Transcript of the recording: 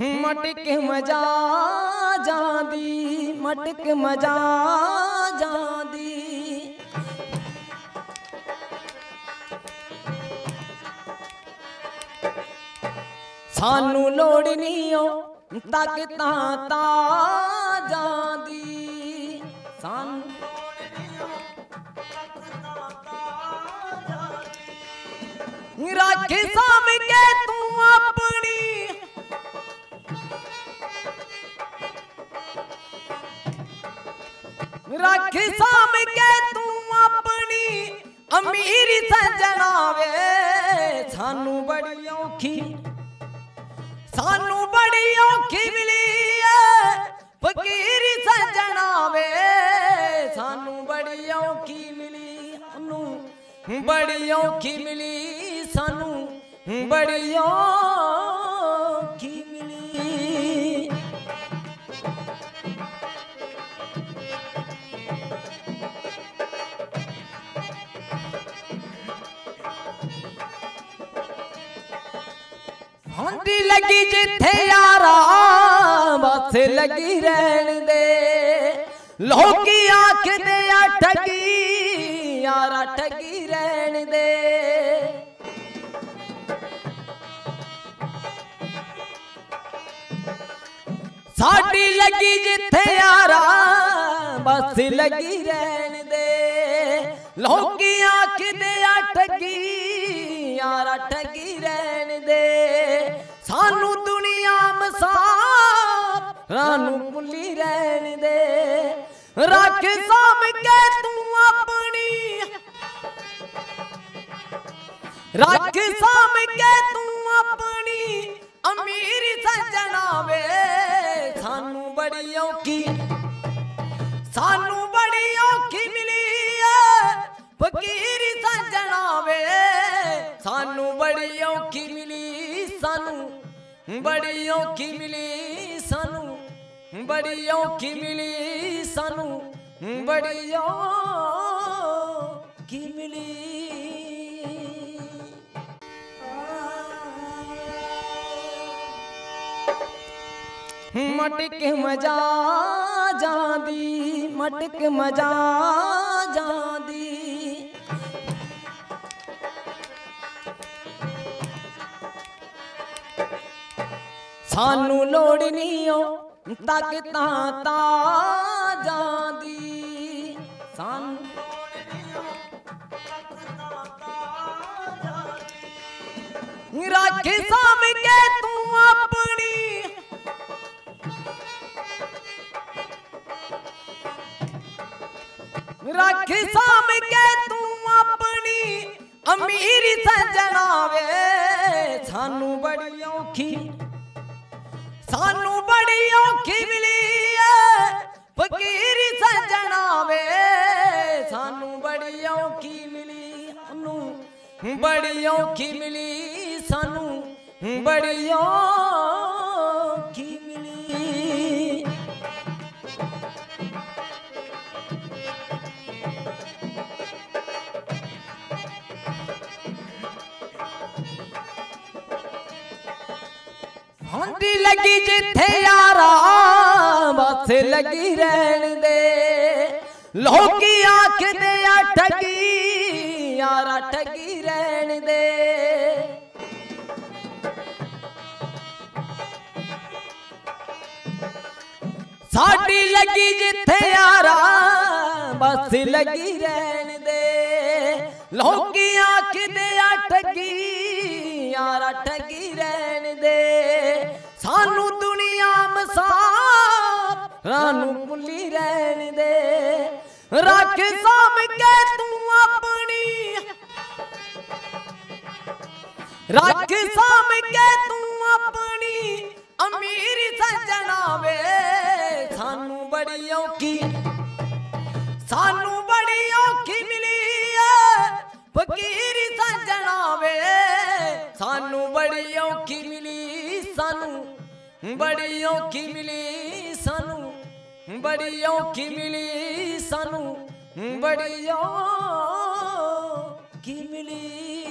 ਮਟਕ ਮਜਾ ਜਾਂਦੀ ਮਟਕ ਮਜਾ ਜਾਂਦੀ ਸਾਨੂੰ ਲੋੜ ਨਹੀਂ ਓ ਤੱਕ ਤਾਂ ਤਾਂ ਜਾਂਦੀ ਰੱਖ ਸਾਂਭ ਕੇ ਤੂੰ ਆਪਣੀ ਅਮੀਰੀ ਸਜਣਾ ਵੇ ਸਾਨੂੰ ਬੜੀ ਔਖੀ, ਸਾਨੂੰ ਬੜੀ ਔਖੀ ਮਿਲੀ ਏ ਫਕੀਰੀ ਸਜਣਾ ਵੇ ਸਾਨੂੰ ਬੜੀ ਔਖੀ ਮਿਲੀ, ਸਾਨੂੰ ਬੜੀ ਔਖੀ ਮਿਲੀ, ਸਾਨੂੰ ਬੜੀ ਔਖੀ ਹੁੰਦੀ ਲੱਗੀ ਜਿੱਥੇ ਯਾਰਾ ਬਸ ਲੱਗੀ ਰਹਿਣ ਦੇ। ਲੋਕੀ ਆਖਦੇ ਆ, ਠੱਗੀ, ਯਾਰਾ ਠੱਗੀ ਰਹਿਣ ਦੇ। ਸਾਡੀ ਲੱਗੀ ਜਿੱਥੇ ਯਾਰਾ ਬਸ ਲੱਗੀ ਰਹਿਣ ਦੇ। ਲੋਕੀ ਆਖਦੇ ਆ, ਠੱਗੀ ਰਾਨੂੰ ਭੁੱਲੀ ਰਹਿਣ ਦੇ। ਰੱਖ ਸਾਂਭ ਕੇ ਤੂੰ ਆਪਣੀ। ਰੱਖ ਸਾਂਭ ਕੇ ਤੂੰ ਆਪਣੀ। ਅਮੀਰੀ ਸਜਣਾ ਵੇ, ਸਾਨੂੰ ਬੜੀ ਔਖੀ। ਸਾਨੂੰ ਬੜੀ ਔਖੀ ਮਿਲੀ ਐ। ਫਕੀਰੀ ਸਜਣਾ ਵੇ, ਸਾਨੂੰ ਬੜੀ ਔਖੀ ਮਿਲੀ। ਸਾਨੂੰ ਬੜੀ ਔਖੀ ਮਿਲੀ ਬੜੀ ਔਖੀ ਮਿਲੀ ਸਾਨੂੰ? ਬੜੀ ਔਖੀ ਮਿਲੀ? ਮਟਕ ਮਜਾ ਜਾਂਦੀ, ਮਟਕ ਮਜਾ ਜਾਂਦੀ। ਸਾਨੂੰ ਲੋੜ ਨਹੀਂ ਓ ਤੱਕ ਤਾਂ ਤਾਂ ਜਾਂਦੀ। ਸਾਨੂੰ ਰੱਖ ਸਾਮ ਕੇ ਤੂੰ ਆਪਣੀ। ਰੱਖ ਸਾਂਭ ਕੇ ਤੂੰ ਆਪਣੀ। ਅਮੀਰੀ ਸਜਣਾ ਵੇ ਸਾਨੂੰ ਬੜੀ ਔਖੀ। ਸਾਨੂੰ ਬੜੀ ਔਖੀ ਮਿਲੀ ਏ ਫਕੀਰੀ ਸਜਣਾ ਵੇ, ਸਾਨੂੰ ਬੜੀ ਔਖੀ ਮਿਲੀ, ਸਾਨੂੰ ਬੜੀ ਔਖੀ ਮਿਲੀ, ਸਾਨੂੰ ਬੜੀ ਔਖੀ ਹੁੰਦੀ ਲੱਗੀ ਜਿੱਥੇ ਯਾਰਾ ਬਸ ਲੱਗੀ ਰਹਿਣ ਦੇ। ਲੋਕੀ ਆਖਦੇ ਆ ਠੱਗੀ, ਯਾਰਾ ਠੱਗੀ ਰਹਿਣ ਦੇ। ਸਾਡੀ ਲੱਗੀ ਜਿੱਥੇ ਯਾਰਾ ਬਸ ਲੱਗੀ ਰਹਿਣ ਦੇ। ਲੋਕੀ ਆਖਦੇ ਰੱਖ ਸਾਂਭ ਕੇ ਤੂੰ ਆਪਣੀ। ਰੱਖ ਸਾਂਭ ਕੇ ਤੂੰ ਆਪਣੀ। ਅਮੀਰੀ ਸਜਣਾ ਵੇ ਸਾਨੂੰ ਬੜੀ ਔਖੀ। ਸਾਨੂੰ ਬੜੀ ਔਖੀ ਮਿਲੀ ਏ ਫਕੀਰੀ ਸੱਜਣਾ ਵੇ ਸਾਨੂੰ ਬੜੀ ਔਖੀ ਮਿਲੀ। ਸਾਨੂੰ ਬੜੀ ਔਖੀ ਮਿਲੀ ਬੜੀ ਔਖੀ ਮਿਲੀ ਸਾਨੂੰ? ਬੜੀ ਔਖੀ ਮਿਲੀ